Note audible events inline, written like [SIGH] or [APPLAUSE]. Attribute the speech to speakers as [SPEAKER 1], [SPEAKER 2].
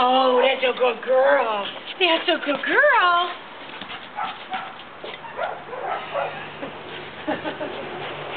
[SPEAKER 1] Oh, that's a good girl. That's a good girl. [LAUGHS]